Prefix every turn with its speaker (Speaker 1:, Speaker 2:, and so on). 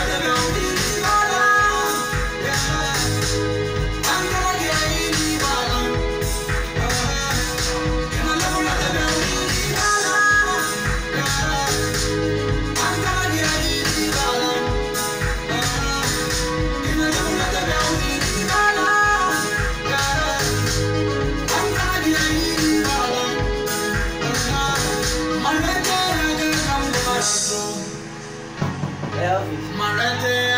Speaker 1: 야
Speaker 2: Elvis.
Speaker 1: Marete.